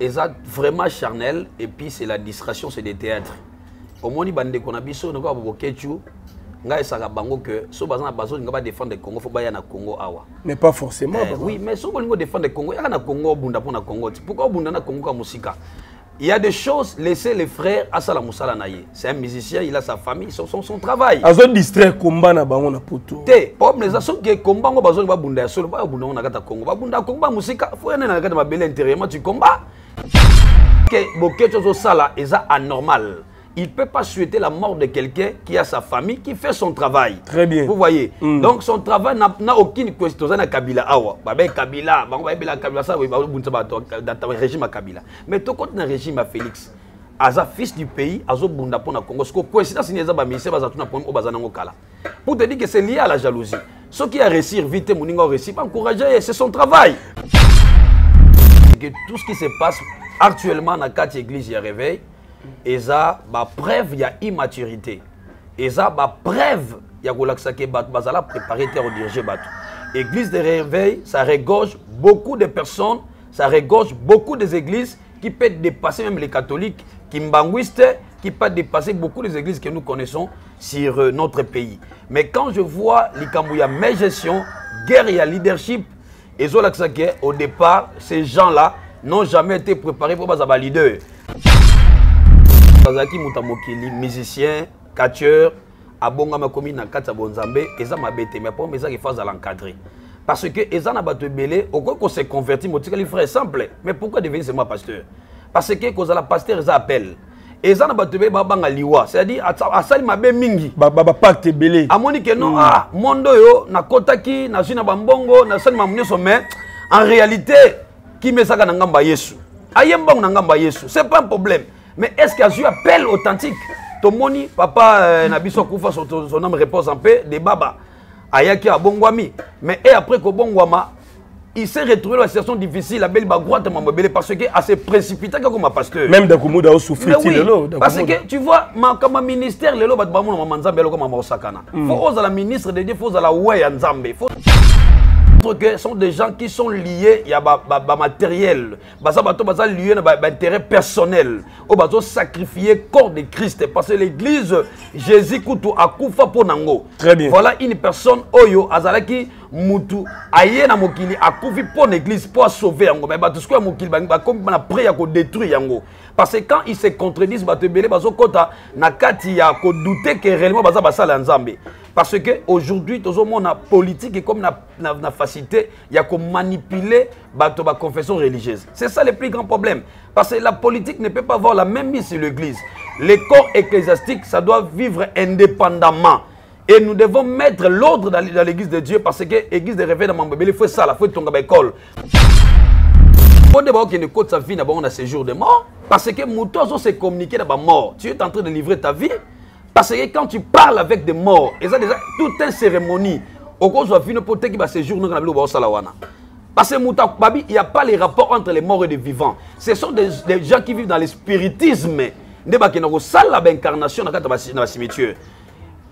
eza vraiment charnel et puis c'est la distraction c'est des théâtres. Omoni bandeko na biso noko babokechu ngai esaka bango que so baza na bazolinga badefendre congo fo baya na congo awa mais pas forcément Eh, oui mais so bolingo défendre congo yaka na congo obunda mpo na congo pourquoi obunda na congo ka mosika il y a des choses laisser les frères mosala na ye c'est un musicien il a sa famille son, son, son travail. Azo distraire komba na bango na poto. Te problème eza soki ekomba ngo bazolinga babunda ya solo babunda ngo na kati ya congo. Babunda ya congo bamosika fo ene na kati ya mabele intérieurement tu combat ke boketo ozosala eza anormal. Il peut pas souhaiter la mort de quelqu'un qui a sa famille qui fait son travail. Très bien. vous voyez? Mm. donc son travail n'a aucune question na kabila. Awa. Babe kabila. Bango bayebela kabila. Sa babundisa bato na régime ya kabila. Mais tokoti na régime ya félix aza fils du pays azobunda mpo na congo. Siko coïncidence nini eza baministère baza tuna problème oyo baza nango kala pour te dire que c'est lié à la jalousie. Soki aréussir vite moninga oréussir baencourage ye c'est son travail que tout ce qui se passe actuellement na kati église ya réveil. Eza bapreuve ya immaturité. Eza bapreuve ya kolakisa ke bato bazala préparé te kodirige bato église de réveil ça regorge beaucoup de personnes ça regorge beaucoup des églises qui peut dépasser même les catholiques kimbanguistes qui peut dépasser beaucoup des églises que nous connaissons sur euh, notre pays. Mais quand je vois likambo ya gestion guerre ya leadership ezolakisa ke au départ ces gens là n'ont jamais été préparés pour baza baleader bazalaki moto ya mokili musicien catcheur abongama akomi na kati ya bonzambe eza mabe te mais problème ezaki fa azala encadré parce que eza na bato ebele okoki kose convertir motikali frère simple. Mais pourquoi devenir seulement pasteur? Parce que kozala pasteur eza appel eza na bato ebele babanga liwa. C'est-à-dire asali mabe mingi. Bapacte ebele. Amoni ke non ah monde oyo nakotaki nazwi na bambongo nasali mamu nyonso mais en réalité kimesaka na ngambo ya yesu? Aye mbango na ngambo ya yesu. C'est pas un problème. Mais est ce que azwi appel authentique? Tomoni papa euh, na biso akufa son, âme repose en paix de baba. Ayaki abongwami. Mais et après kobongwama il s'est retrouvé dans une situation difficile bagwate mamobele parce que ase précipitaki akoma pasteur. Même dakomuda Mais osouffrir ti oui, lelo parce que tu vois makambo ya ministère nzambe eloko mama osakana. Fo ozala ministre de dieu fo ozala we ya nzambe. Faut- que sont des gens qui sont liés ya bamatériel baza bato baza lié na baintérêt personnel. Oyo bazosacrifier corps de christ. Parce que l'église jésus kutu akufa mpo nango. Très bien. voilà une personne oyo azalaki mutu aye na mokili akufi mpo na église mpo asauve yango. Mais bato sikoyo ya mokili ba- bakomi na près ya kodétruire yango. Parce que quand ils se contredisent bato ebele bazokɔta na kati ya kodute ke réellement baza basala nzambe parce que aujourd'hui tozomona politique ekomi na, na, na facilité ya komanipuler bato baconfession religieuse. C'est ça le plus grand problème. Parce que la politique ne peut pas avoir la même mise sur l'église. Le corps ecclésiastique ça doit vivre indépendamment. Et nous devons mettre l'ordre dans l'église de Dieu parce que l'église de réveil dans Mambébélé, il faut ça, il faut tomber à l'école. Pour de que ne sa vie n'a pas séjour de mort. Parce que Moutozo se communiquer dans la mort. Tu es en train de livrer ta vie parce que quand tu parles avec des morts, et ça déjà toute une cérémonie au de dans la parce que il n'y a pas les rapports entre les morts et les vivants. Ce sont des, gens qui vivent dans le spiritisme. Ont.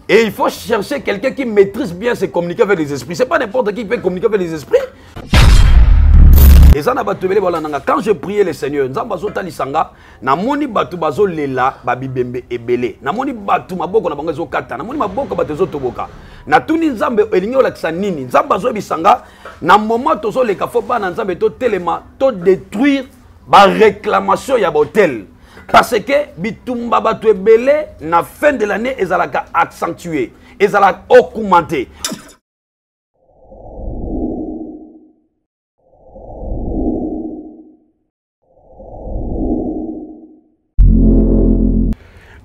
Et il faut chercher quelqu'un qui maîtrise bien se communiquer avec les esprits. Ce n'est pas n'importe qui peut communiquer avec les esprits. Na ebele balandanga. Quand je priais le seigneur nzambe azotalisanga namoni bato bazolela babibembe ebele. Namoni bato maboko na bango ezokata. Namoni maboko bato ezotoboka. Natuni nzambe elingi olakisa nini? Nzambe azoyebisanga na moment tozoleka fo bana nzambe totelema todétruire baréclamation ya bahotel parce que bitumba bato ebele na fin de l'année ezalaka accentué ezalaka augmenté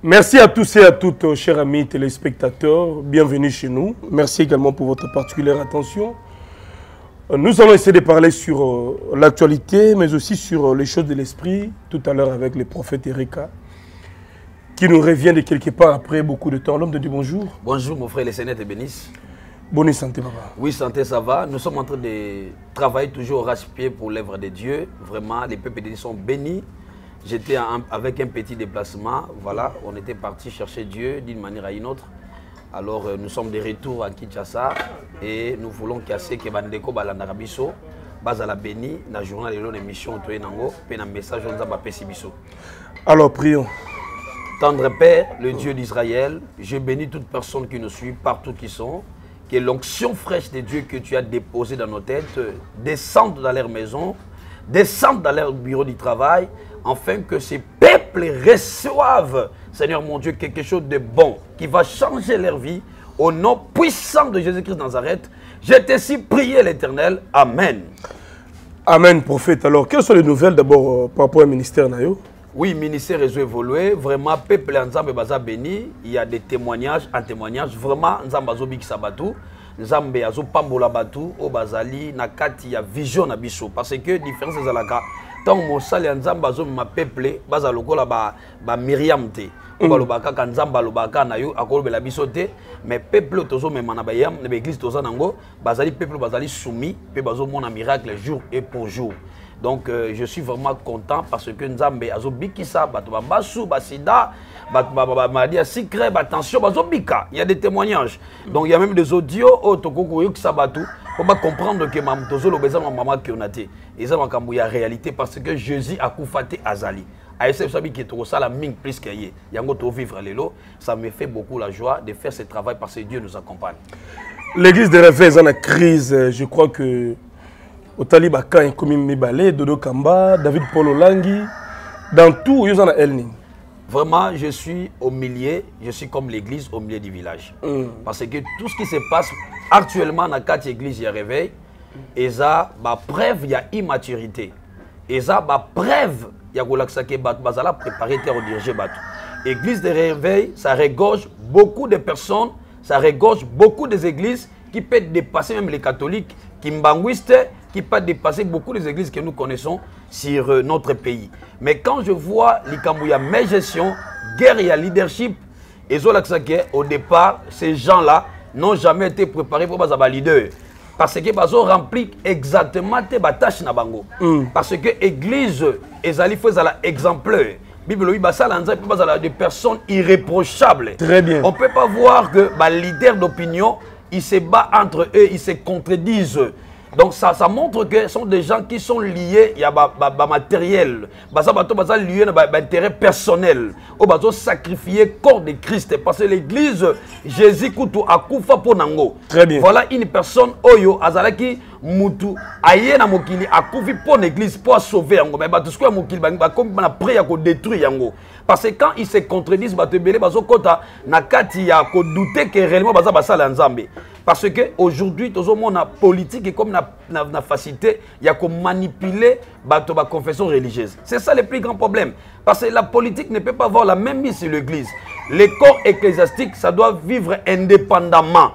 Merci à tous et à toutes, euh, chers amis téléspectateurs. Bienvenue chez nous. Merci également pour votre particulière attention. Euh, Nous allons essayer de parler sur euh, l'actualité, mais aussi sur les choses de l'esprit, tout à l'heure avec le prophète Erika, qui nous revient de quelque part après beaucoup de temps. L'homme de Dieu, bonjour. bonjour mon frère le seigneur te bénisse Bonne santé, papa. Oui, santé, ça va. Nous sommes en train de travailler toujours au rache-pied pour l'œuvre de Dieu. Vraiment, les peuples de Dieu sont bénis. J'étais avec un petit déplacement. Voilà, on était parti chercher Dieu d'une manière à une autre. Alors, euh, nous sommes de retour à Kinshasa et nous voulons casser que Bandeko Balandarabiso bazala béni na journal lelo na émission toye nango mpe na message apesi biso Alors prions. Tendre Père, le Dieu d'Israël, je bénis toute personne qui nous suit partout qui sont, que l'onction fraîche de Dieu que tu as déposée dans nos têtes euh, descende dans leur maison, descende dans leur bureau du travail, afin que ces peuples reçoivent, Seigneur mon Dieu, quelque chose de bon qui va changer leur vie. Au nom puissant de Jésus-Christ de Nazareth, je t'ai prié l'Éternel. Amen. Amen, prophète. Alors, quelles sont les nouvelles d'abord euh, par rapport au ministère Nayo? Oui, ministère réseau évolué. Vraiment, peuple Nzambe baza béni. Il y a des témoignages, un témoignage. Vraiment, Nzambe azo bikisa batu. Nzambe azo pambola batu. O bazali na kati ya vision na biso. Parce que différence ezalaka. Tant mosali ya Nzambe azo ma peuple baza lokola ba ba Miriam te. O balobaka kaka Nzambe alobaka na yo akolobela biso te. Mais peuple tozomema na bayam na église toza nango bazali peuple bazali soumis pe bazomona miracle jour et pour jour. Donc euh, je suis vraiment content parce que Nzambe azobikisa bato babasu basida bato maladie ya secret batension bazobika il y a des témoignages donc il y a même des audios oyo tokoki koyokisa bato po bacomprendre ke mam tozoloba eza mama kiona te eza makambo ya réalité parce que jésus akufa te azali. Ayese biso abiki tokosala mingi plus que ye yango tovivre lelo ça me fait beaucoup la joie de faire ce travail parce que dieu nous accompagne. L'église de réveil est en crise. Je crois que otali baka ekomi mibale dodo kamba david paul olangi dans tout oyo eza na el nini Vraiment, je suis au milieu, je suis comme l'église au milieu du village. Parce que tout ce qui se passe actuellement dans quatre églises, il y a réveil, et ça, bah, preuve, il y a immaturité. Et ça, bah, preuve, il y a Golakisake Bazala préparé au diriger Batou. Église de réveil, ça regorge beaucoup de personnes, ça regorge beaucoup des églises qui peuvent dépasser même les catholiques, qui mbangouistes, qui peuvent dépasser beaucoup des églises que nous connaissons sur euh, notre pays. Mais quand je vois l'Ikambouya, mes gestion, guerre et leadership, et au départ, ces gens-là n'ont jamais été préparés pour être leader. Parce que bazo rempli exactement tes tâches na bango. Parce que église ezali faut la exemplaire. Bible des personnes irréprochables. Très bien. On peut pas voir que bah leader d'opinion, ils se battent entre eux, ils se contredisent. Donc ça, ça montre que ce sont des gens qui sont liés, il y a ba, ba, ba matériel. Baza bato baza lié ba, ba intérêt personnel. O bazo sacrifier corps de Christ parce que l'église Jésus kutu akufa pour nango. Très bien. Voilà une personne oyo azalaki mutu aye na mokili akufi pour l'église pour sauver yango mais bato sikoyo mokili bakomi na prêt ya kodétruire yango parce que quand ils se contredisent bato ebele bazokɔta na kati ya kodouter que réellement baza basala nzambe. Parce que aujourd'hui tozomona politique comme na, na, na facilité ya komanipuler bato baconfession religieuse. C'est ça le plus grand problème. Parce que la politique ne peut pas avoir la même mise sur l'église. Le corps ecclésiastique ça doit vivre indépendamment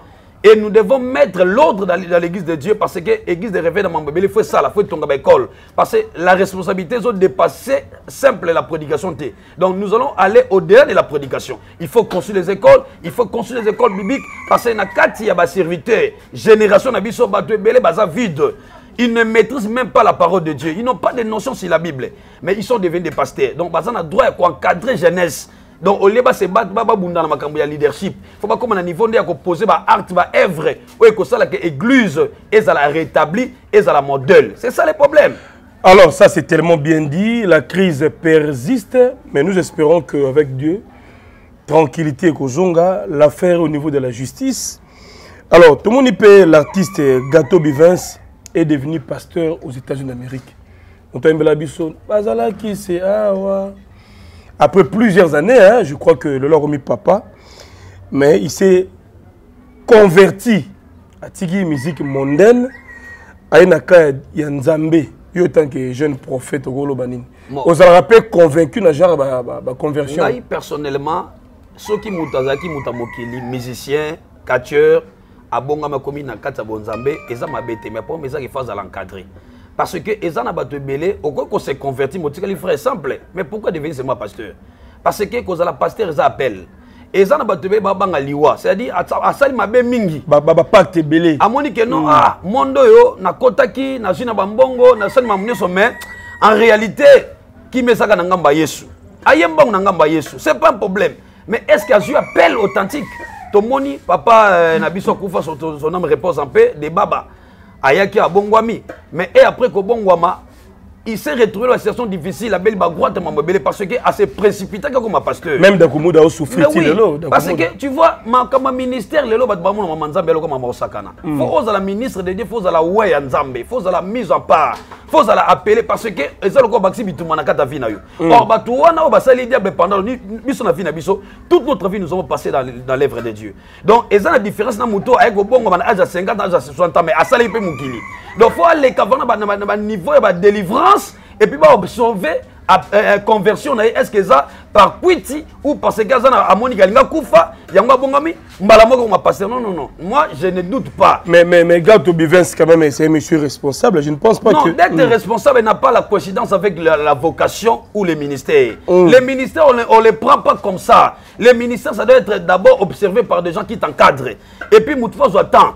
et nous devons mettre l'ordre dans l'église de Dieu parce que l'église de réveil dans Mambébé, il faut ça, il faut tomber à l'école. Parce que la responsabilité est dépasser simple la prédication. Donc nous allons aller au-delà de la prédication. Il faut construire les écoles, il faut construire les écoles bibliques parce que na kati ya ba serviteur, génération baza vide. Ils ne maîtrisent même pas la parole de Dieu. Ils n'ont pas de notion sur la Bible. Mais ils sont devenus des pasteurs. Donc, baza na droit à encadrer jeunesse. Donc au lieu base battre babunda na makambo ya leadership faut bakoma na niveau ya koposer baarte baœuvre oyo ekosalaka église ezala rétabli ezala modèle c'est ça le problème Alors, ça c'est tellement bien dit. La crise persiste, mais nous espérons qu'avec Dieu, tranquillité et Kozonga, l'affaire au niveau de la justice. Alors, tout le monde peut, l'artiste Gato Bivens est devenu pasteur aux États-Unis d'Amérique. On t'a c'est ouais. après plusieurs années, hein, je crois que Lola Romi Papa, mais il s'est converti à Tigi musique mondaine, à Inaka Yanzambe, en tant que jeune prophète au Golobanin. Vous avez rappelé convaincu dans genre ba, ba, ba conversion Moi, personnellement, ceux qui moutazaki moutamokili, musiciens, catcheurs, abongama komi na kata bonzambe, eza mabete, mais pour mes ça qui fasse à l'encadrer. Parce que eza na bato ebele okoki kose converti motikali frère simple. Mais pourquoi devenir seulement pasteur? Parce que kozala pasteur eza appel eza na bato ebele babanga liwa. C'est-à-dire asa- asali mabe mingi. Ba- ba- bapacte ebele amoni ke non ah monde oyo nakotaki nazwi na bambongo nasali mamu nyonso mais en réalité kimesaka na ngambo ya yesu? Aye mbongo na ngambo ya yesu. C'est pas un problème. Mais est ce que azwi appel authentique? Tomoni papa euh, na biso akufa son, homme repose en paix de baba ayaki abongwami mais et après kobongwama il s'est retrouvé dans une situation difficile abeli bagwate mamobele parce que à se précipita kaka ma pasteur? Même dakomuda osouffrir ti oui, lelo parce que tu vois makambo ya ministère lelo bato bamona mama nzambe eloko mama osakana. Fo ozala ministre de dieu fo ozala we ya nzambe fo ozala mise en part fo ozala appelé parce que eza lokola bakisi bituma na kati ya vie na yo or bato wana oyo basali diable pendant biso na vie na biso toute notre vie nous avons passé dans, dans l'œuvre de dieu. Donc eza na différence na moto aye kobongoma na age ya 50 age ya 60 ans mais asali mpe mokili donc fo aleka vana ba- na ba- na baniveau ya et puis baobserve euh, euh, conversion na ye est ce que eza par kwiti ou parce que aza na amoni alinga kufa yango abongami mbala moko ma pasteur non non non moi je ne doute pas mais mais mais Gato Bivens quand même c'est un monsieur responsable je ne pense pas non, que d'être responsable n'a pas la coïncidence avec la, la vocation ou les ministères. Mm. Les ministères, on ne les, prend pas comme ça. Les ministères, ça doit être d'abord observé par des gens qui t'encadrent. Et puis, moutfos attend.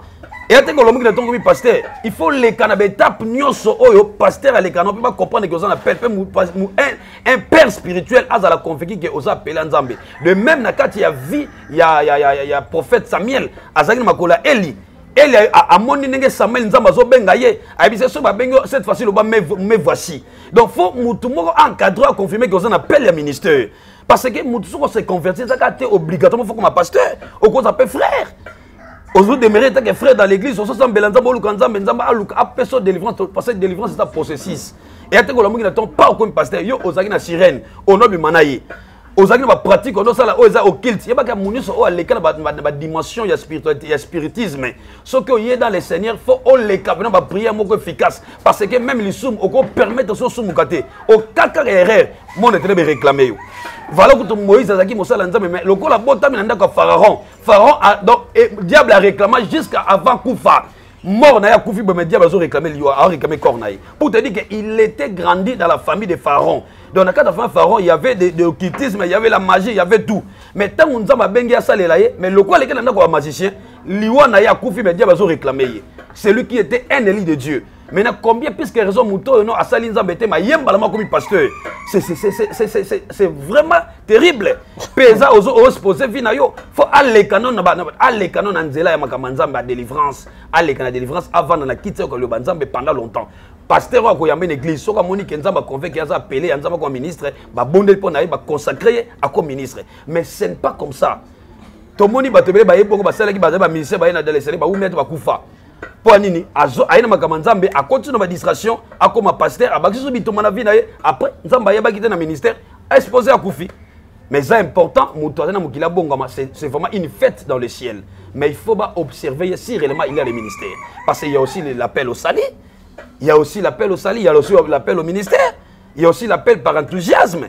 Et ate kolomiki na tongo mi pasteur il faut leka na baétape nyonso oyo pasteur aleka na mpe bacomprendre ke oza na pele mpe mu- pas- mu- un, un père spirituel azala convaincu ke oza apela nzambe. De même na kati ya vie ya, ya, ya, ya, prophète samuel azalaki na makolo ya eli eli amoni ndenge samuel nzambe azobenga ye cette fois-ci loba me, voici. Donc fo mutu moko encadre aconfirme ke oza na pele ya ministère. Parce que mutu soko se convertir ezaka te obligatoirement fo koma pasteur okoza mpe frère ozodemere etake frère dans l'église ososambela nzambe oluka nzambe nzambe aluka apesa délivrance parce que délivrance eza processus. Eya te kolomoki na ton pa okomi pasteur yo ozalaki na sirène onobima na ye ozalaki na bapratique onosala oyo eza occulte. Yebaka mo nyonso oyo aleka na ba- ba- na badimension ya spiritisme. Soki oye dans le seigneur fo oleka pena baprière moko efficace. Parce que même lisumu okopermettre so osumuka te. Okakaka erreur monde etene beréclame yo. Voilà kutu moïse azalaki mosala nzambe mais lokola botami na ndako ya pharaon. Pharaon donc diable aréclama jusqu'à avant kufa mort na ye akufi boye mais diable azoréclame liyo aréclame corps pour te dire que il était grandi dans la famille de pharaon donc kati ya famille pharaon il y avait de, de occultisme il y avait la magie il y avait tout mais ntango nzambe abengi asalela ye mais lokola aleki na ndako ya magicien liwa na ye akufi mais diable azoréclame ye celui qui était un élu de dieu maintenant combien puisque raison moto oyo no asali nzambe te mayembalama akomi pasteur. C'est- c'est- c'est- c'est- c'est- c'est c'est- vraiment terrible. Mpe eza ospose vi na yo. Fo aleka ba- ba- aleka no na nzela ya makambo ya nzambe ya délivrance. Aleka na délivrance avanda na kiti oyo koloba nzambe pendant longtemps. Pasteur oyo akoyamba na église soki amoni ke nzambe aconvainque aza apele ya nzambe akoma ministre babondeli mpo na ye baconsacre ye ako ministre. Mais ce n'est pas comme ça. Tomoni bato ebele baye bongo basalaki bazali baministère baye na dalesele bawumi ate bakufa mpo nini aye na makambo ya nzambe akoti na badistraction akoma paster abakisi so bitoma na vi na ye après nzambe ayebaki te na ministère aexpose akufi mais eza important moto c'est vraiment une fête dans le ciel. Mais il faut baobserver ye si réellement il y a le ministère parce qu'il y a aussi l'appel au sali il y a aussi l'appel au sali il y a aussi l'appel au ministère. Il y a aussi l'appel par enthousiasme.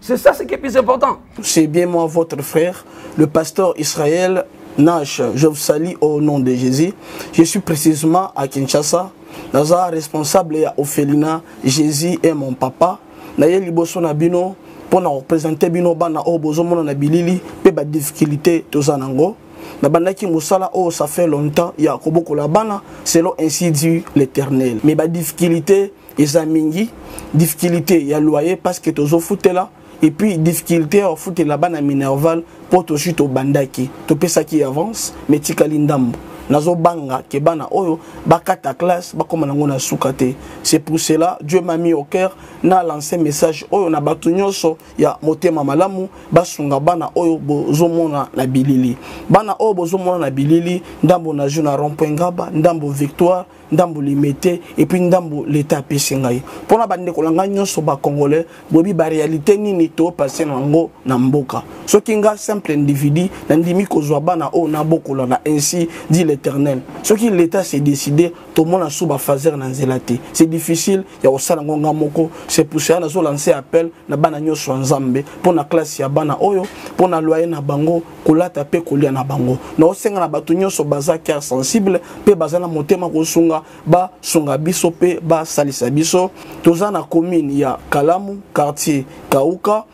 C'est ça ce qui est plus important. C'est bien moi, votre frère, le pasteur Israël Nash. Je vous salue au nom de Jésus. Je suis précisément à Kinshasa. Naza responsable ya Ophelina. Jésus est mon papa. Naye liboso na bino mpona représenter bino bana oyo bozomona na bilili mpe badifficulté toza nango nabandaki mosala oyo ça fait longtemps ya kobokola bana selon ainsi dit l'éternel mais badifficulté eza mingi difficulté ya loyer parce que tozofutela et puis difficulté ya kofutela bana minerval mpo tozwi tobandaki topesaki avance mais tikali ndambo nazobanga ke bana oyo bakata classe bakóma nango na suka te. C'est pour cela dieu m'a mis au cœur na lancé message oyo na bato nyonso ya motema malamu basunga bana oyo bozomona na bilili. Bana oyo bozomona na bilili ndambo nazwi na rond-point ngaba ndambo victoire ndambo limete epuis ndambo leta apesi ngai. Mpona bandeko na ngai nyonso bacongolais boyebi baréalité nini topase nango na mboka. Soki nga simple individu nandimi kozwa bana oyo nabokola na ainsi dit l'éternel. Soki l'état s'est décidé tomona so bafaser na nzela te c'est difficile ya kosala yango nga moko. C'est pour cela nazolanse appel na bana nyonso ya nzambe mpona klase ya bana oyo mpona loyer na bango kolata mpe kolia na bango. Naosenga na bato nyonso baza cœur sensible mpe baza na motema kosunga basunga biso mpe basalisa biso. Toza na commune ya kalamu quartier kauka.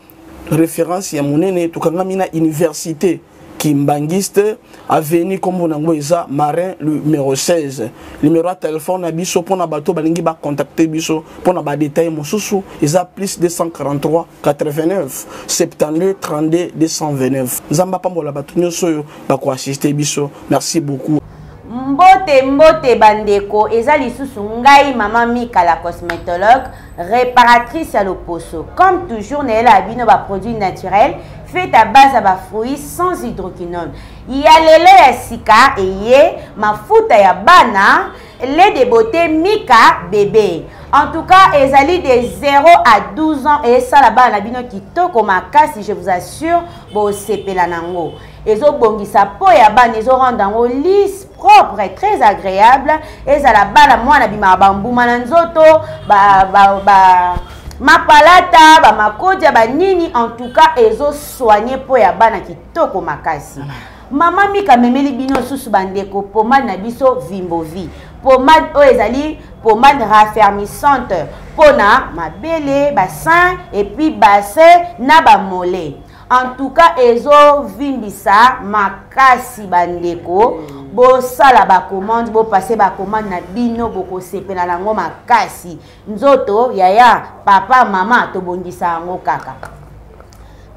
Référence ya monene tokangami na université kimbangiste. Aveni nkombo nango eza marin numéro 16 numéro ya telefone na biso mpona bato balingi bacontacte biso. Mpona badetail mosusu eza plus 243 89 72 32 229 nzambe apambola bato nyonso oyo bakoassiste biso. Merci beaucoup mbote mbote bandeko eza lisusu ngai mama mika la cosmétologue réparatrice ya loposo. Comme toujours nayela bino baproduit naturel fait à base ya bafruit sans hydroquinone. Ya lelo ya sika eye mafuta ya bana lait de beauté mika bébé. En tout cas ezali de 0 à 12 ans esala bana na bino kitoko makasi je vous assure bosepela nango ezobongisa po ya bana ezorendre yango lisse propre très agréable. Ezala bana mwana bimaka bambuma na nzoto ba, ba, ba, mapalata bamakodi ya banini. En tout cas ezosoigne mpo ya bana kitoko makasi. Mama mika amemeli bino susu bandeko pomade na biso vimbovi pomade oyo ezali pomade raffermissante. Mpona mabele basin epuis bassin na bamole en tout cas ezovimbisa makasi bandeko. Bosala bacommande bopase bacommande na bino bokosepela nango makasi. Nzoto yaya papa mama tobongisa yango kaka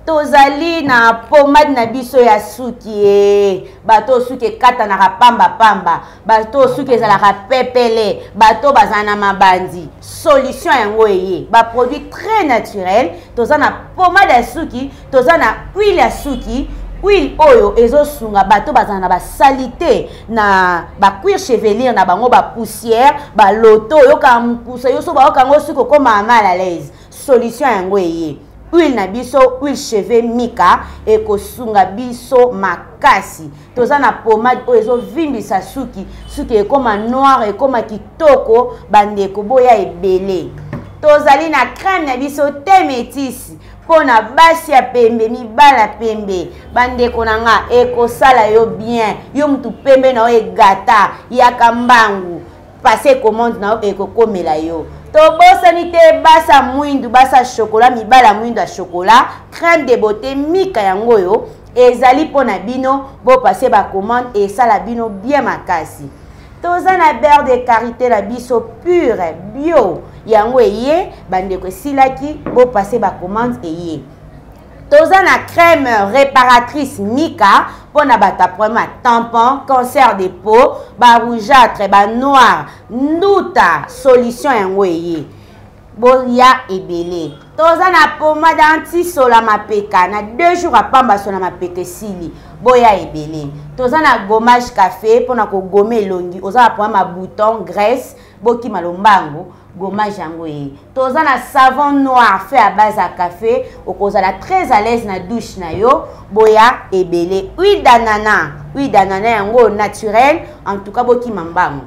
tozali na pomade na biso ya suki e bato oyo suki ekatanaka pambapamba bato oyo suki ezalaka pepele. Bato bazala na mabandi. Solution yango eye. Baproduit très naturel toza na pomade ya suki. Toza na huile ya suki. Huile oyo ezosunga. Bato bazala na basalite na bacuire chevelire na bango bapoussière baloto oyokaka mopusa yo so bayoka yango suki okómaa mal à l'aise. Solution yango eye huile na biso huile cheve mika ekosunga biso makasi. Toza na pomade oyo ezovimbisa suki. Suki ekóma noire ekóma kitoko bandeko boya ebele. Tozali na crème na biso te métisi mpo na basi ya pembe mibala ya pembe. Bandeko na nga ekosala yo bien. Yo mutu pembe na yo egata yaka mbangu. Pase commande na yo ekokomela yo tobosani te basa mwindu basa shokola mibala mwindu ya shokola crème de beauté mika yango oyo ezali mpo na bino bopase bacommande esala bino bien makasi. Toza na beurre de karité na biso pure bio. Yango eye bandeko esilaki bopase bacommande eye toza na crème réparatrice mika mpona bato ya problème ya tampon cancer de peau barougeâtre banoir nduta solution yango eye boya ebele. Toza na pomade antisola mapeka. Na deux jours apambasola mapeka esili. Boya ebele. Toza na gommage café mpona kogoma elongi. Oza na problème ya bouton graisse bokima lombangu gommage yango ye toza na savon noir fait à base ya café. Okozala très à l'aise na douche na yo. Boya ebele. Huile d'anana huile d'anana yango naturel en tout cas bokima mbango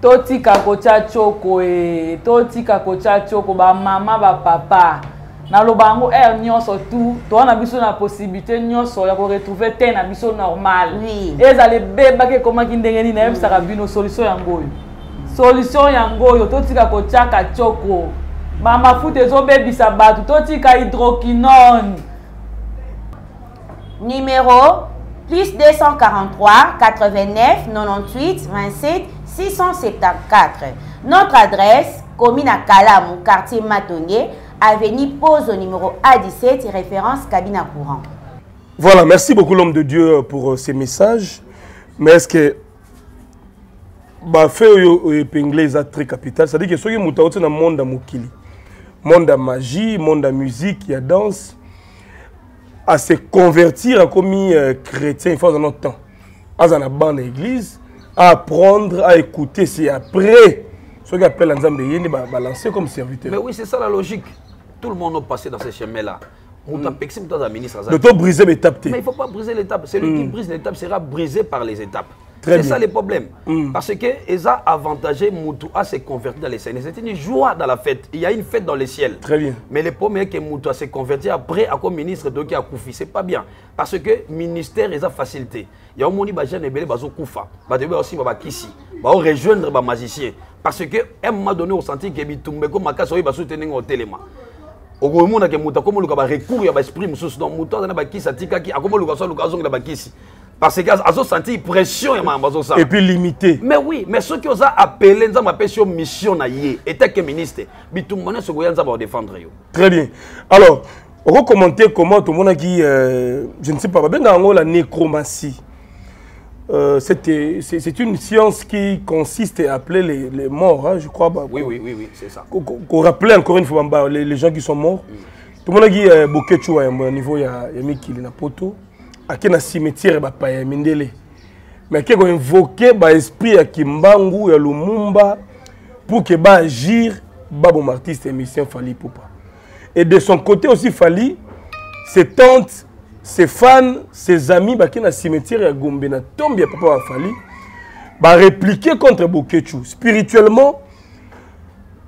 totika kotya tioko e. Totika kotya tioko bamama bapapa naloba yango aire nyonso tu toza na biso na possibilité nyonso ya koretrouve te na biso normal. Oui. ezala ebebaki ekomaki ndenge nini? Nayebisaka bino solution yango oyo solution yango oyo totika kotiaka tioko bamafuta ezobebisa bato totika hydroquinone Numéro plus 243 89 98 27 674. Notre adresse, commune à Kalamou, quartier Matongué, avenue Pose au numéro A17, référence cabine à courant. Voilà, merci beaucoup l'homme de Dieu pour euh, ces messages. Mais est-ce que bah fait oyo épinglé eza très capital c'est à dire que soki moto auti na monde ya mokili monde ya magie monde ya musique ya danse à se convertir akomi euh, chrétien il faut aza na temps aza na ban na église à apprendre à écouter c'est après soki appelle nzambe ye nde balancer comme serviteur Mais oui, c'est ça la logique. Tout le monde a passé dans ces chemins-là. On t'a pexé, on t'a ministre. de to briser l'étape te Mais il ne faut pas briser l'étape. Celui qui brise l'étape sera brisé par les étapes. C'est ça le problème. Mm. Parce que Eza avantagé Moutou à se convertir dans les scènes. C'est une joie dans la fête. Il y a une fête dans le ciel. Très bien. Mais le problème est que Moutou a se converti après à comme ministre de Koufi. C'est pas bien. Parce que ministère est facilité. Il y a un monde qui a bazo Koufa. De aussi bah kisi. Bah rejoindre bah magicien. Parce que un moment donné au senti que bitumbe comme makaso ba soutenir au téléma. okomonaka moto akomoluka barecours ya baesprit mosusu donc moto aza na bakisi atikaki akomoluka so aluka azongela bakisi parce que azosentir pression ya makambo azosala et puis limité mais oui mais soki oza appelé nzambe apesi yo mission na ye eteke ministre bitumba nyonso koya nzambe aodefendre yo Très bien. Alors, on va commenter comment tout le monde a dit, euh, je ne sais pas, ben, la nécromancie. euh, c'était- c'est c'est une science qui consiste à appeler les, les morts, hein, je crois. bah, Oui, oui, oui, oui, c'est ça. qu'on qu'on rappelait encore une fois bah, les, les gens qui sont morts. Tout le monde a dit euh, Bokechu à un niveau il y a il y a Mikili na poto. ake na cimetière bapaya ya mindele. Me ake koinvoke baesprit ya kimbangu ya lumumba pour ke baagir baboma artiste et musicien fali poupa et de son côté aussi fali ses tantes ses fans ses amis bake na cimetière ya gombe na tombe ya papa bafali barépliquer contre bokechu. Spirituellement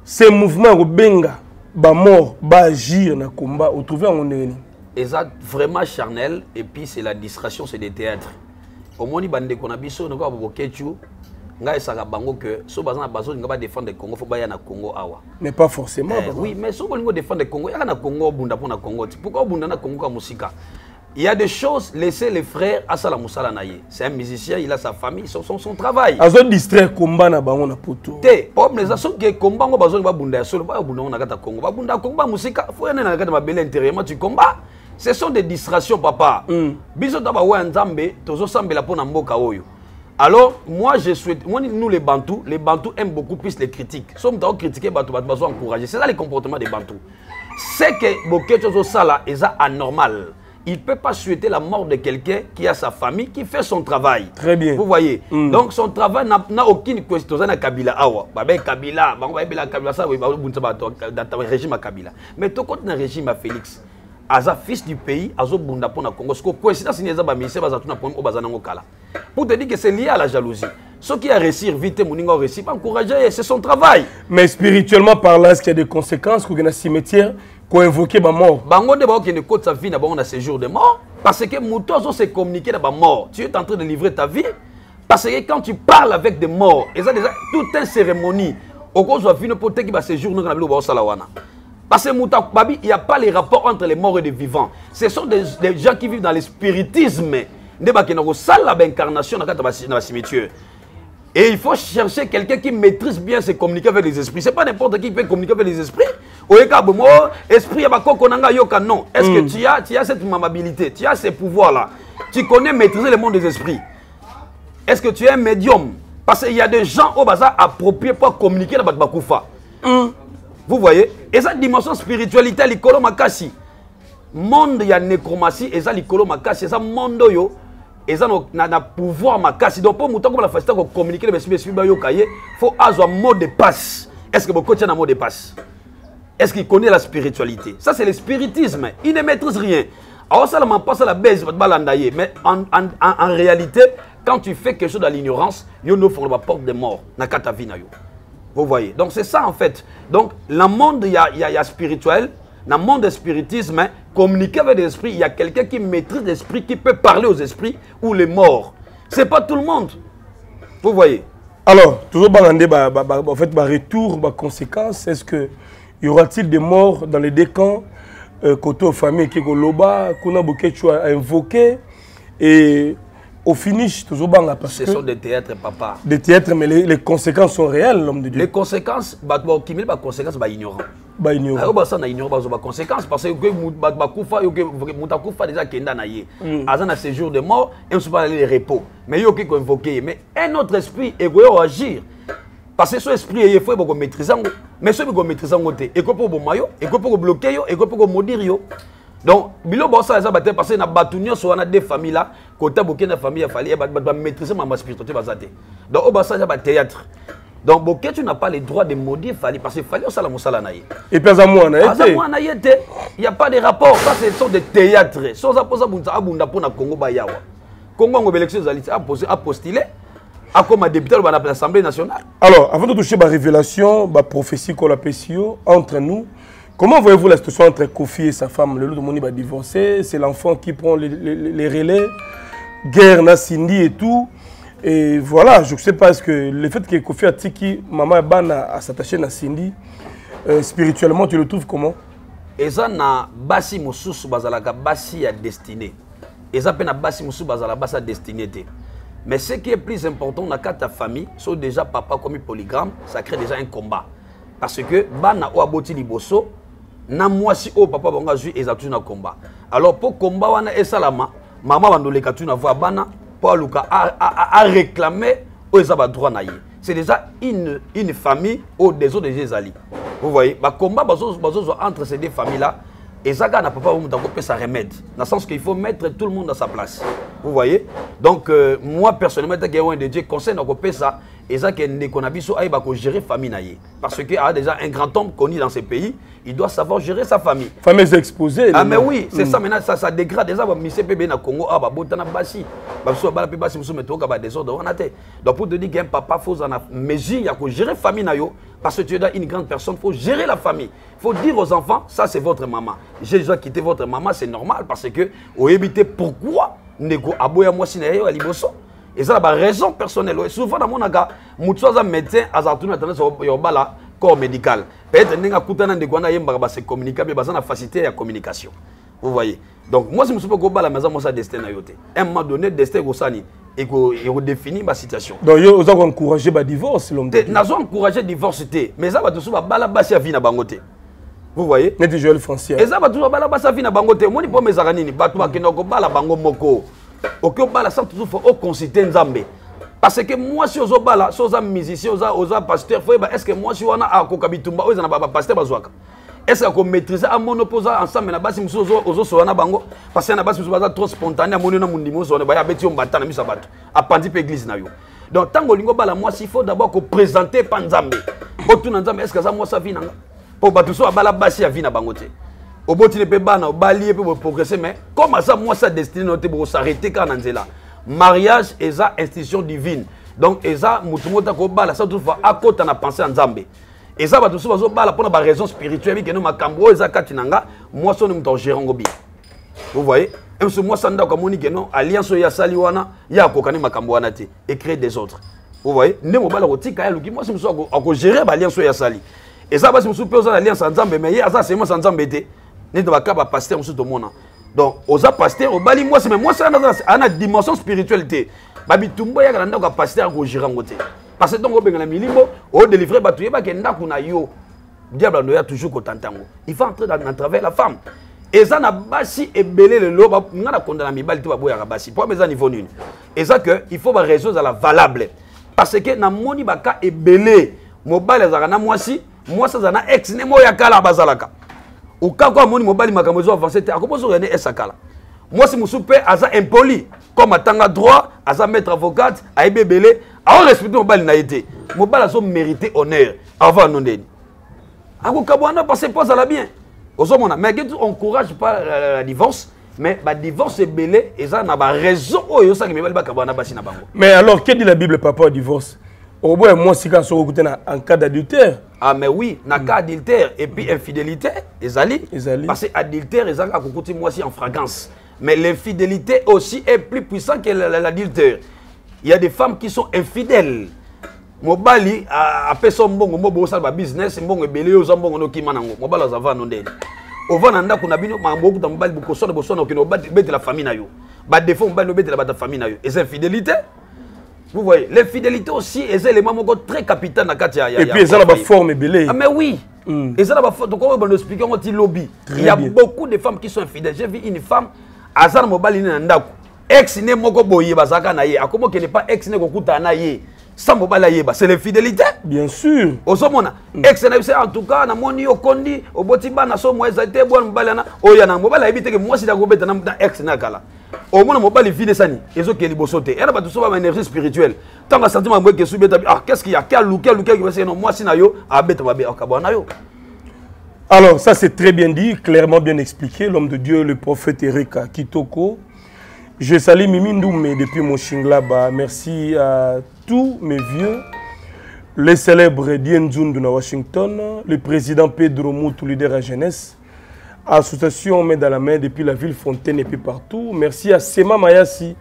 ce mouvement ya kobenga bamort baagir na komba otrouve yango ndenge nini eza vraiment charnel et puis c'est la distraction c'est des théâtres omoni bandeko na biso noko baboketu ngai esaka bango ke so baza na bazolinga badefendre congo fo baya na congo awa mais pas forcément Eh, oui mais soki olingi odefendre congo yaka na congo obunda mpo na congo pourquoi obunda na congo ka mosika il y a des choses laissez les frères asala mosala na ye c'est un musicien il a sa famille son, son, travail azo distraire combat na bango na poto problème eza soki ekomba ngo bazolingi babunda ya solo babunda ngo na kati ya congo babunda ya congo bamosika fo ene na kati ya mabele intérieurement tu combat ce sont des distractions papa. Mm. biso ta bawa ya nzambe tozosambela mpo na mboka oyo. Alors moi je souhaite moi nous les bantous les bantous aiment beaucoup plus les critiques. So moto akocritiquer bato bato bazo encourager. C'est ça le comportement des bantous. C'est que boketo ozosala eza anormal. Il peut pas souhaiter la mort de quelqu'un qui a sa famille qui fait son travail. Très bien. vous voyez? Mm. donc son travail n'a aucune question na kabila. Awa. Babe kabila. Bayebela kabila. Babunisa bato na ta- régime ya kabila. Mais tokoti na régime ya félix aza fils du pays azobunda mpo na congo. Siko coïncidence nini eza bamisie baza tuna problème oyo baza nango kala. Pour te dire que c'est lié à la jalousie. Soki ya réussir vite moninga oréussir encourage ye c'est son travail. Mais spirituellement parlant est-ce qu'il y a des conséquences koke na cimetière koinvoke bamort bango nde bakokende kotisa vie na bango na séjour de mort parce que moto azose communiquer na bamort tu es en train de livrer ta vie parce que quand tu parles avec des morts eza déjà toute une cérémonie. Okozwa vino mpo teki baséjour nonga na biloko baosala wana parce que moto babi il y a pas les rapports entre les morts et les vivants ce sont des, des gens qui vivent dans le spiritisme Et il faut chercher quelqu'un qui maîtrise bien se communiquer avec les esprits. C'est pas n'importe qui qui peut communiquer avec les esprits. Esprit non. Est-ce que tu as, tu as cette mamabilité, tu as ces pouvoirs-là? Tu connais maîtriser le monde des esprits. Est-ce que tu es un médium? Parce qu'il y a des gens au bazar appropriés pour communiquer avec Bakoufa. Vous voyez Et cette dimension spiritualité, l'ikolo makasi. Monde ya nécromancie, et ça l'ikolo makasi, et ça monde yo. eza na, na, na pouvoir makasi. Donc mpo moto akomona facilité kocommuniquer le besibi besibi bayoka ye faut azwa mot de passe. Est ce que bokotia na mot de passe? Est ce qu'il connaît la spiritualité? Ça c'est le spiritisme. Il ne maîtrise rien. Aosalama mpo asala bese bato balanda ye mais en, en, en, en réalité quand tu fais quelque chose dans l'ignorance yo nofongola baporte de mort na kati ya vie vous voyez donc c'est ça en fait donc le monde il y a, spirituel dans le monde spiritisme, hein, communiquer avec les esprits, il y a quelqu'un qui maîtrise l'esprit, qui peut parler aux esprits ou les morts. C'est pas tout le monde. Vous voyez alors toujours bangande ba, ba, ba, en fait ba retour ba conséquence est-ce que y aura-t-il des morts dans les deux camps euh, côté aux familles qui koloba kuna bokechu a invoqué et au finish toujours banga parce Ce que sont des théâtres, papa. des théâtres mais les, les conséquences sont réelles l'homme de Dieu. Les conséquences, bah, bah, qui met les conséquences, bah, ignorant. ba ignorant ayo basala na ignorant bazwa baconséquence parce que bato bakufa yo ke moto akufa déjà akenda na ye. Aza na séjour de mort et mosusu balali le repos. Mais yo okoki koinvoke ye mais un autre esprit ekoki koagir parce que so esprit fo eba komaîtrise yango mais komaîtrise yango te ekoki mpo koboma yo ekoki mpo kobloke yo ekoki mpo komodire yo donc bilo baosala eza bate parce que na bato nyonso wana de famille la kota boke na famille ya fali bato bamaîtrise mama spiritualité baza te donc oyo basala eza bathéâtre donc boke tu n'as pas le droit de maudire fali parce que fali osala mosala na ye. Et puis aza mwana ye aza mwana ye te. Y a pas de rapport ça ce sont des théâtres. So oza mposa bunisa abunda mpo na congo bayawa. Congo yango baélection ezali apos- apostile akoma député aloba na assemblée nationale. Alors, avant de toucher ma révélation, ma prophétie qu'on appelle SIO, entre nous, comment voyez-vous la situation entre Kofi et sa femme Le Lodo Moni va divorcer, c'est l'enfant qui prend les, relais, guerre, na Cindy et tout. Et voilà, je ne sais pas, est-ce que le fait que Kofi a tiki, maman et Bana à s'attacher à Cindy, euh, spirituellement, tu le trouves comment? Na basi bazalaka basi ya destiné eza mpe na basi mais ce qui est plus important kati ya famille so déjà papa komi polygramme ça crée déjà un combat. Parce que bana oyo aboti liboso na mwasi oyo papa bango azwi eza toujours na combat. Alors mpo combat wana esalama mama bandoleka tu na voi bana mpo aluka aréclame oyo eza badroit na ye c'est déjà une, une famille oyo des autres déjà vous voyez bakomba bazo- bazozwa entre ces deux familles là eza kaka na papa oyo moto akopesa remède. Na sens qu'il faut mettre tout le monde à sa place. Vous voyez? Donc euh, moi personnellement taki un de dieu conseil na kopesa eza ke ndeko na biso ayeba kogérer famille na ye parce que a déjà un grand homme connu dans ce pays il doit savoir gérer sa famille. Famille exposée ah mais oui c'est ça maintenant ça, ça dégrade eza bamise mpe be na congo awa babotana basi babiso babala mpe basi mosusu me toyoka badésordre wana te donc pour te dire qu'un papa faut oza na mesure ya kogérer famille na yo parce que tu es dans une grande personne faut gérer la famille. Faut dire aux enfants ça c'est votre maman. J'ai déjà quitté votre maman c'est normal parce que oyebi te pourquoi ndeko aboya mwasi na ye ya liboso eza na baraison personnelle oyo souvent namonaka motu aza médecin azala tuni na tendance ya kobala corps médical. Peut-être ndenge akutana ndeko wana ayembaka base communica mpe baza na facilité ya communication. Vous voyez. Donc mwasi mosusu mpe kobala me aza mwasi ya destin na yo te un moment donné destin ekosani ekodéfinir basituation donc yo oza koencourage badivorce lomte te nazo encourage divorce te. Mais eza bato mosusu babala basi ya vie na bango te. Vous voyez. Neti joel francière eza bato mosusu babala basi ya vie na bango te. Omoni mpo ezaka nini bato bakendaka kobala bango moko oki obala sans toujours fo oconsulte nzambe. Parce que mwasi ozobala so oza musicien oza, oza pasteur fo yeba est ce que mwasi wana akoka bitumba oyo eza na bapaster bazwaka? Est ce que akomaîtrise amoni mpo oza ensemble na basi mosusu ozosola na bango? Parce que na basi mosusu baza trop spontané amoni na mondimi ozola baya abeti yo mbata na miso ya bato apandi mpe église na yo. Donc ntango olingi obala mwasi faut d'abord koprésente mpa nzambe. Otuna nzambe est ce que aza mwasi avi nanga mpo bato so abala basi ya vi na bango te obotini mpe bana obali ye mpe boprogresse mais comme aza mwasi ya destine no te bokosarrete mariage institution divine. Donc eza motu moko ta kobala sa toutefois akota na pensée ya nzambe eza bato mosusu bazobala mpona baraison spirituelle bikende makambo na vous voyez? Mosu mwasi andako amoni keno alliance oyo asali wana ye akokani makambo wana te écréer des autres. Vous voyez? Nde mobali akotika ye aluki mwasi mosusu akogérer baalliance oyo asali eza basi mosusu mpe na alliance ya ye neti baka bapaster mosusu tomona. Donc oza paster obali mwasi mais mwasi wana aza na dimension spirituelle te. Babitumbu eyaka na ndako ya paster akogérer yango te. Parce que ntongo obengana milimbo odélivre bato yebake ndako na yo. Diable andoya toujours kotanta yango. Il faut entrer dans, dans travers la femme. Eza na basi ebele lelo nga na konda na mibali te baboyaka basi. Po eza niveau nini eza que il faut baréseau ezala valable. Parce que namoni baka ebele. Mobali azalaka na mwasi mwasi azala na ex ne moyo ya kala bazalaka okako amoni mobali makambo ezo avance te akoposa oyane es akala mwasi mosusu mpe aza impoli comme atanga droit aza maître avocate ayebi ebele aorespecte mobali na ye te. Mobali azomérite honneur avant no ndeni akokabwana parce mpo azala bien. Ozomona mais ke tu encourage pas la, la, la divorce mais badivorce ebele eza na baraison oyo osaki mibali bakabwana basi na bango. Mais alors que dit la bible par rapport au divorce mwasi kaka soki okuti na en cas d'adultère ah mais oui na cas adultère et puis infidélité ezali Ezali. parce que adultère ezalaka kokuti mwasi en fragrance mais l'infidélité aussi est plus puissant que la- la- l'adultère il y a des femmes qui sont infidèles mobali a- apesa mbongo mbo bosala babusiness mbongo ebele oyo oza mbongo nokima nango mobali aza vano ndeni ova na ndako na bino makambo okuta mobali bokosona bosona okende obetela famille na yo badefo mobali obetela bata famille na yo eza infidélité vous voyez l'infidélité aussi eza élément moko très capital na kati ya ya- et puis eza na foyer. baforme ebele Ah mais oui. Et ça, on va expliquer on dit lobby. Il y a bien. beaucoup de femmes qui sont infidèles. J'ai vu une femme, Azan Mobali Nandako. Ex ne moko boye bazaka na ye. Akomo ke ne pas ex ne kokuta na ye. Sans mobali yeba, c'est l'infidélité. bien sûr ozomona ex na biso en tout cas namoni okondi oboti bana so mo eza te bwana mobali wana oyo na mobali ayebi teke mwasi na kobeta na na ex na kala omona mobali vide esani ezokee liboso te yana bato so bama énergie spirituelle ntango asanti makambo ekesu beta ah qu'est-ce qu'il y a? Ke aluki aluki akibaseke no mwasi na yo abeta babe akabwana na yo Alors, ça c'est très bien dit, clairement bien expliqué. L'homme de Dieu, le prophète Erika Kitoko. Je salue Mimi Ndoumé depuis mon Shinglaba. Merci à tous mes vieux. Le célèbre Dien Zundu à Washington. Le président Pedro Moutou, leader à jeunesse. Association Main dans la main depuis la ville Fontaine et puis partout. Merci à Sema Mayasi,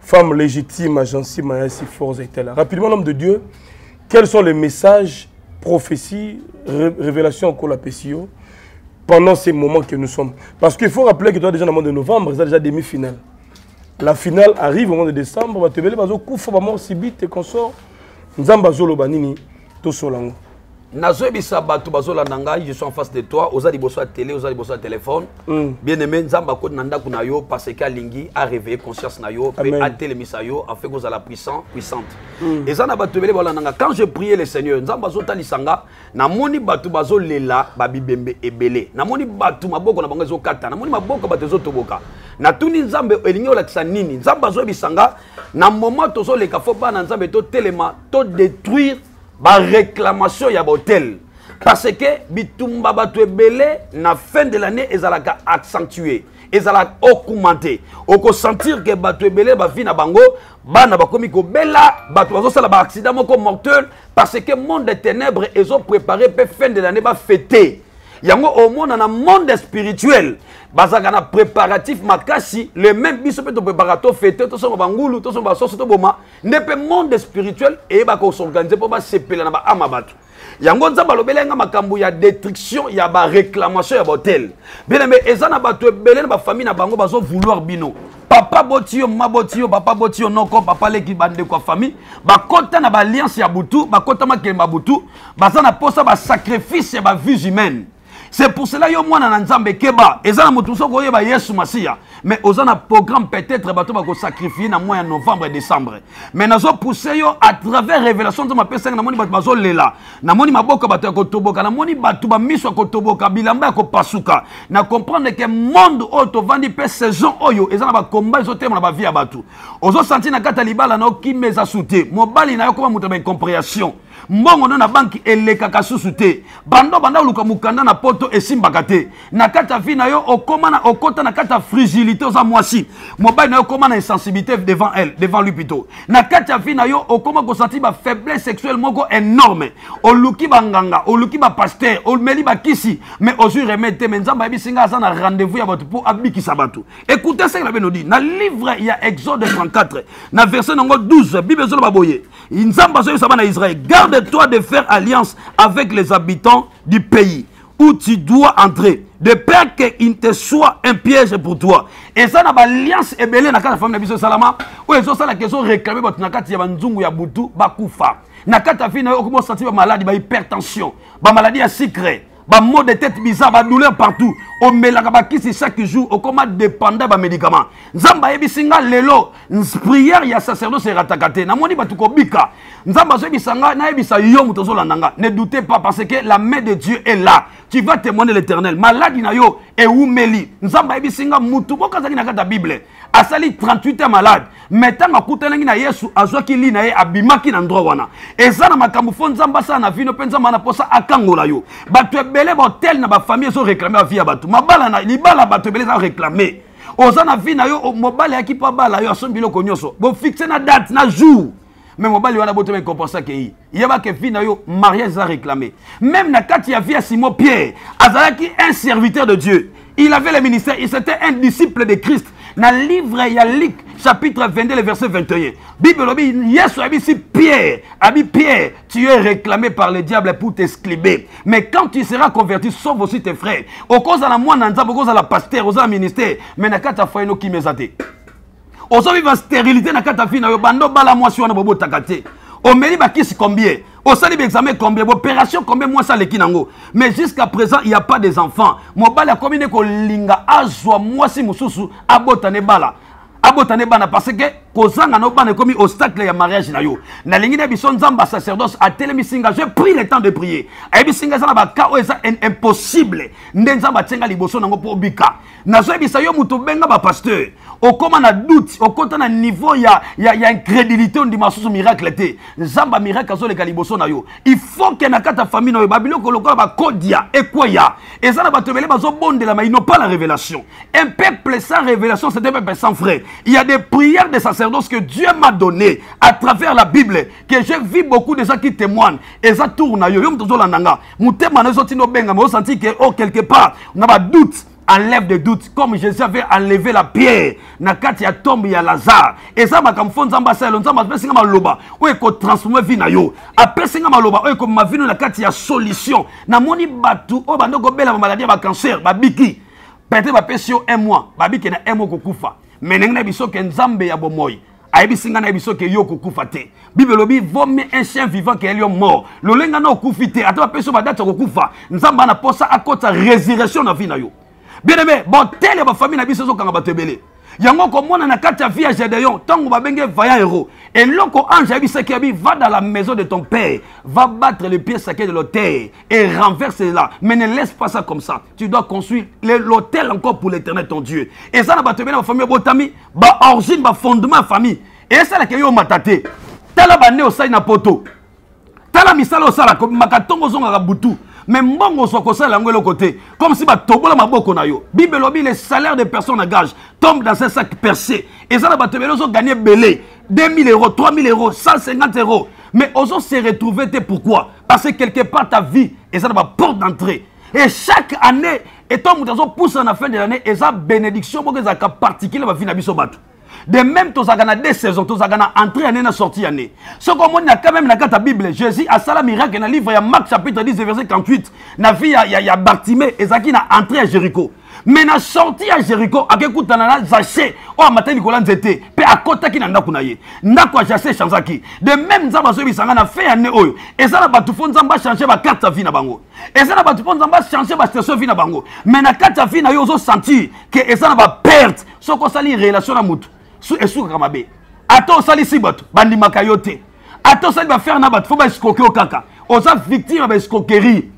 femme légitime, agence Mayasi Force était là. Rapidement, l'homme de Dieu, quels sont les messages, prophéties, ré- révélations encore la PCO pendant ces moments que nous sommes? Parce qu'il faut rappeler que toi, déjà dans le mois de novembre, c'est déjà demi-finale. La finale arrive au mois de décembre, batebele bazo kufa ba mort sibite et consort. Nzamba zolo banini to solango. Nazoyebisa bato bazolanda ngai je suis en face de toi oza liboso ya télé oza liboso ya téléphone. Bien aimé nzambe akoti na ndako na yo parce que alingi aréveille conscience na yo mpe atelemisa yo afin kozala puissant puissante. Eza na bato ebele balanda nga quand je priais le seigneur nzambe azotalisa nga namoni bato bazolela babibembe ebele. Namoni bato maboko na bango ezokata. Namoni maboko bato ezotoboka. Natuni nzambe elingi olakisa nini? Nzambe azoyebisa nga na moment tozoleka fo bana nzambe totelema todétruire baréclamation ya bahotel parce que bitumba bato ebele na fin de l'année ezalaka accentué ezalaka augmenté okosentir ke bato ebele bavi na bango bana bakomi kobela bato bazosala baaccident moko mortel parce que monde de ténèbre ezopréparé mpe fin de l'année bafete yango omona na monde spirituel bazalaka na préparatif makasi le même biso mpe toprépara tofete tosomba bangulu tosomba basoso toboma. Nde mpe monde spirituel eyebaka kosorganize mpo basepela na baama bato. Yango nzambe alobeli nga makambo ya destruction ya baréclamation ya bahotel bien aimé eza na bato ebele na bafamille na bango bazovouloir bino. Papa boti yo mama boti yo papa boti yo noko papa leki bandeko ya famille. Bakɔta na baalliance ya butu bakɔta makelema ya butu. Baza na mposa basacrifice ya bavues humaine c'est pour cela yo mwana na nzambe keba. Eza na motu soki oyeba yesu masiya. Mais oza na programme peut-être bato bakosacrifie na mois ya novembre et décembre. Mais nazopousse yo à travers révélation nzambe apesanga namoni bato bazolela. Namoni maboko bato ya kotoboka namoni bato bamiso ya kotoboka bilamba ya kopasuka. Na comprendre ke monde oyo tovandi mpe saison oyo eza na bakomba ezotema na bavie ya bato. Ozosanti na ya libala na yo kima eza su te mobali na yo koma moto ya baincompréhension mbongo no na banki elekaka susu te. Bando banda oluka mokanda na poto esimbaka te. Na kati yo okoma na okota na kati ya frigilité oza mwasi. Na yo okoma na insensibilité devant elle devant lui plutôt. Na kati ya vi na yo okoma kosanti bafaiblesse sexuelle moko énorme. Oluki banganga oluki bapaster omeli bakisi mais ozwi remede te mais nzambe ayebisi nga aza na rendez-vous ya bato mpo abikisa bato. Écoute seke na beno di na livre ya exode 34 na verset nango 12 bible ezoloba boye. Nzambe azoyebisa israël garde-toi de faire alliance avec les habitants du pays où tu dois entrer. De peur qu'il te soit un piège pour toi. Eza na baalliance ebele na kati ya famille na biso esalama oyo ezosalaka ezoréclame bato na kati ya banzungu ya butu bakufa na kati ya vie na yo okomi osanti ya sucre bamot de tête bizarre badouleur partout. Omelaka bakisi chaque jour okoma dépendant bamédicament nzambe ayebisi nga lelo prière ya sacerdoce erataka te namoni bato kobika nzambe azoyebisa nga nayebisa yo moto ozolanda nga ne doutez pas parce que la main de dieu est là. Tu vas témoigner l'éternel. Maladi na yo ewumeli nzambe ayebisi nga mutu moko azalaki na kati ya bible asali 38 ya malade. Me ntango akutanaki na yesu azwaki li na ye abimaki na wana. Eza na makambo fo nzambe asala na vino mpe nzambe ana mposa akangola yo. Bato ebele na mabala na libala bato ebele reklame oza na na yo mobali ayaki yo asombi biloko nyonso. Bofixe na date na jour. Me mobali wana botema ekompensake ye. Yebake na yo mariage eza réclamé même na kati ya simon pierre azalaki un serviteur de dieu. Il avait le ministère il c'était un disciple de christ na livre ya Luc chapitre 22 le verset 21 bible lobi yesu ayebisi pierre abi pierre tu es réclamé par le diable pour t'excliber mais quand tu seras converti sauve aussi tes frères. Okozala mwana nzambe okozala paster ozala ministère mais na kati ya foye nokima eza te ozoviva stérilité na kati ya vie na yo bando bala mwasi wana bobotaka te omeli bakisi combien? Osali baexamen combien? Baopération combien? Mwasi aleki nango. Mais jusqu'à présent il y a pas des enfants. Mobali akomi nde kolinga azwa mwasi mosusu abotane bala. Abotane bana parce que kozanga na bana ekomi obstacle ya mariage na yo. Nalingi na biso nzambe sacerdoce atelemisi nga j'ai pris le temps de prier. Ayebisi nga eza na baka oyo impossible. Nde nzambe atienga liboso nango mpo obika. Nazoyebisa yo moto obenga bapasteur okóma na doute okɔta na niveau ya, ya, ya incrédulité ondima susu miracle te. Nzambe miracle azoleka liboso na yo. Il faut ke na kati ya famille na yo. Babiloko lokola bakodia ekweya. Eza na bato ebele bazobondela ma n'ont pas la révélation. Un peuple sans révélation c'est un peuple sans frère. Il y a des prières de sacerdoce que Dieu m'a donné à travers la Bible que j'ai vu beaucoup de gens qui témoignent. Et ça tourne yo yo mtozo landanga mutema na benga senti que oh quelque part on a doute enlève des doutes comme Jésus avait enlevé la pierre. Na kati ya tombe ya Lazare. Eza makambo fo nzambe asala nzambe apesi nga maloba. Oyo ekotransforme vi na yo. Apesi nga maloba oyo ekomema vino na kati ya solution. Namoni bato oyo bando kobela bamaladi ya bacancer babiki peut-être bapesi yo un mois. Babiki na un mois kokufa me ndenge na biso ke nzambe ya bomoi ayebisi ngai nayebi soki yo kokufa te. Bible elobi mieux un chien vivant que lion mort. Lolenga na okufi te ata bapesi yo badate ya kokufa nzambe ana posa akota résurrection na vie na yo. Bien aimé botele ya bafamille na biso ezokanga bato ebele yango komona na kati ya vie ya gédéon ntango babenge vaillant héros eloko ange ayebisaki yabi va dans la maison de ton père va battre les pieds sacrés de l'autel et renverse là. Mais ne laisse pas ça comme ça. Tu dois construire l'autel encore pour l'éternel ton dieu. Eza na bato ebele bafamille ebotami baorigine bafondement ya famille. Esalaka yo omata te tala bane osali na poto. Tala misala osalaka maka ntongo ozongaka butu me mbongo ozwa kosala yango eloko te comme si batobola maboko na yo. Bible elobi le salaire de personne à gage tombe dans un sac percé. Eza na bato ebele ozoganye ebele 2000 euros 3000 euros 150 euros. Mais ozo se retrouver pourquoi? Parce que quelque part ta vie eza na baporte d'entrée. Et chaque année etant moto azopusa na fin de l'année eza bénédiction moko ezalaka particulier bavi na biso bato de même tozalaka na deux saisons tozalaka na entrée année na sortie année. Soki omoni quand même na kati ya bible. Jésus asala miracle na livre ya marc chapitre 10 verset 58 na vie ya, ya, ya bartime ezalaki na entrée ya jéricho. Mais na sortie ya jéricho akekutana na zache oyo amata likolo ya nzete mpe akɔtaki na ndako na ye. Ndako ya jache echangeaki de même nzambe azoyebisanga na fe ya nne oyo eza na bato fo nzambe achange vie na bango. Eza na bato fo nzambe achange bastation vie na bango. Mais na kati ya vie na yo ozosentir ke eza na baperte soki osali relation na motu esukaka mabe. Ata osalisi bato bandimaka yo te. Ata osali bafere na bato fo baescroke yo kaka. Oza victime ya baescroquerie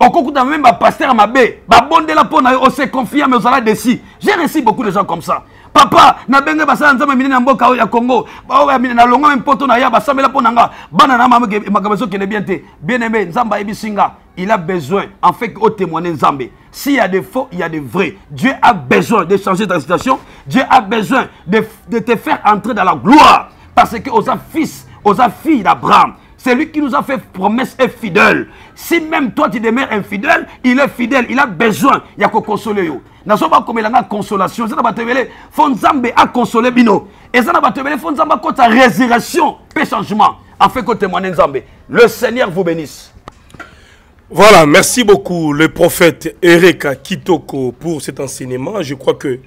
okokutana même bapaster ya mabe babondela mpo na yo ose confia mais ozala desi. J'ai reçu beaucoup de gens comme ça papa nabenge basala nzambe minene ya mboka oyo ya congo. Nalonga me mpoto na ya basambela mpo na nga. Bana na makambo ezokende bien te. Bien aimé nzambe ayebisi nga il a besoin. En fait otémoigner nzambe. S'il y a des faux il y a des vrais. Dieu a besoin de changer ta situation. Dieu a besoin de, de te faire entrer dans la gloire. Parce que oza fils oza fille d'abraham c'est lui qui nous a fait promesse et fidèle. Si même toi tu demeures infidèle, il est fidèle, il a besoin. Il y a que consoler yo. Na so ba comme la consolation, ça na batevele, fon nzambe a consolé bino. Et ça na batevele fon nzambe ko ta résurrection, paix changement, afin que témoigner nzambe. Le Seigneur vous bénisse. Voilà, merci beaucoup le prophète Ereka Kitoko pour cet enseignement. Je crois que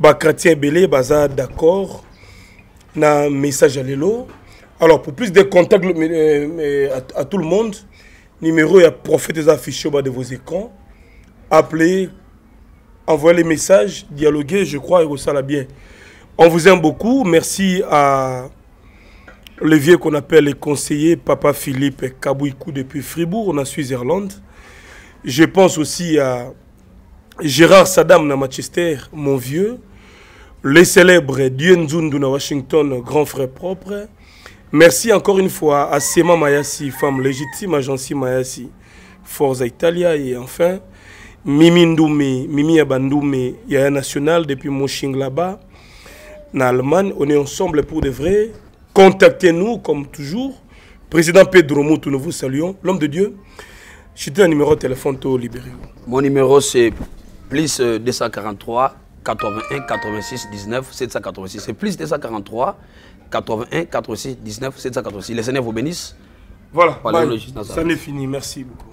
Bakratien Belé baza d'accord na message à l'élo. Alors, pour plus de contacts euh, à, à, tout le monde, numéro et prophète affiché au bas de vos écrans. Appelez, envoyez les messages, dialoguez, je crois, et ça l'a bien. On vous aime beaucoup. Merci à le vieux qu'on appelle le conseiller Papa Philippe Kabouikou depuis Fribourg, en Suisse-Irlande. Je pense aussi à Gérard Saddam na Manchester, mon vieux. Le célèbre Dieu Nzundu na Washington, grand frère propre. Merci encore une fois à Sema Mayasi, femme légitime, Agency Mayasi, Forza Italia et enfin Mimi Ndoumé, Mimi Abandoumé, Yaya National depuis Moshing là-bas, en Allemagne. On est ensemble pour de vrai. Contactez-nous comme toujours. Président Pedro Moutou, nous vous saluons. L'homme de Dieu, j'ai un numéro de téléphone tout libéré. Mon numéro c'est plus 243 81 86 19 786. C'est plus 243 81 86 19 786. Le Seigneur vous bénisse. Voilà, voilà ça n'est fini. Merci beaucoup.